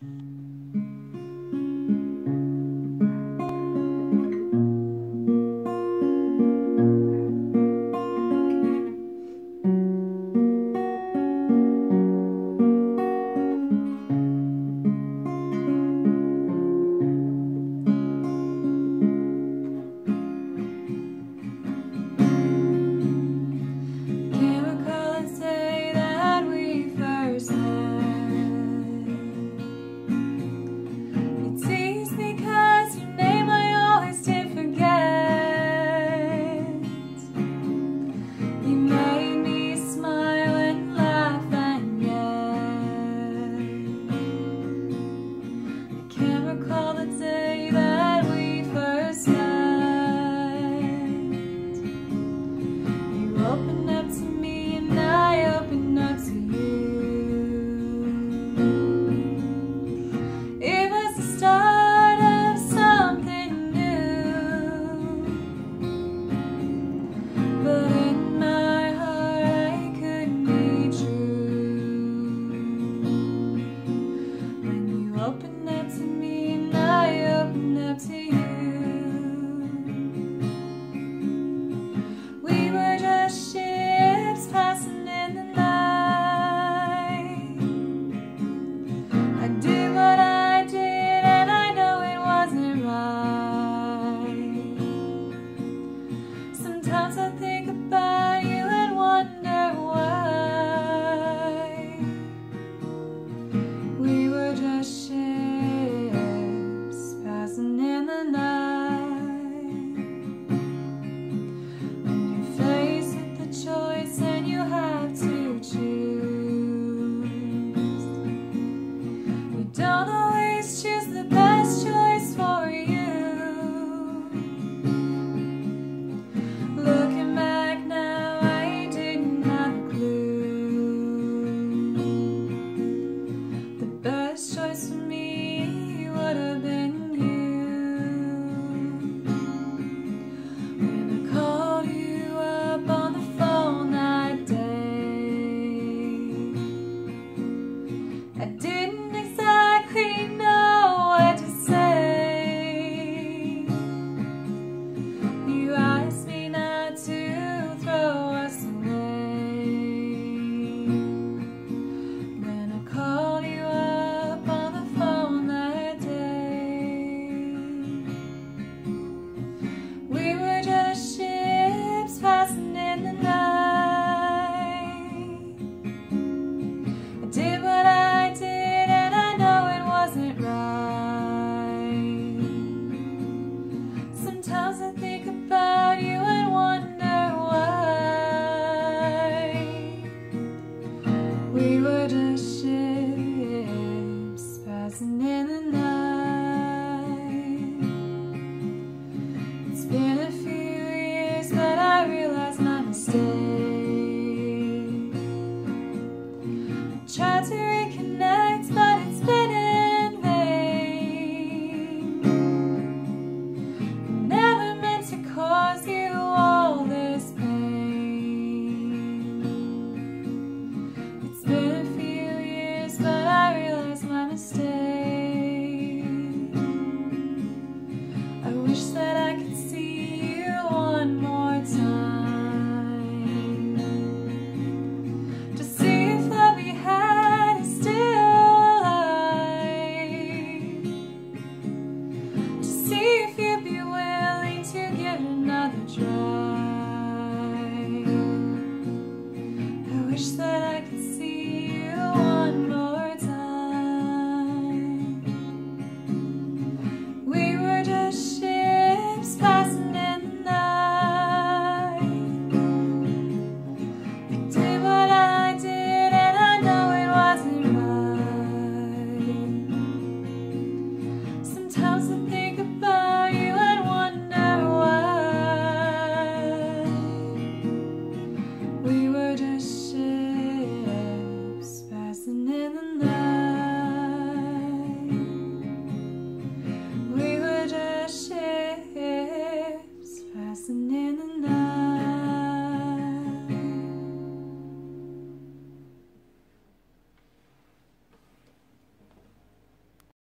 We were the day passing chatting. another try.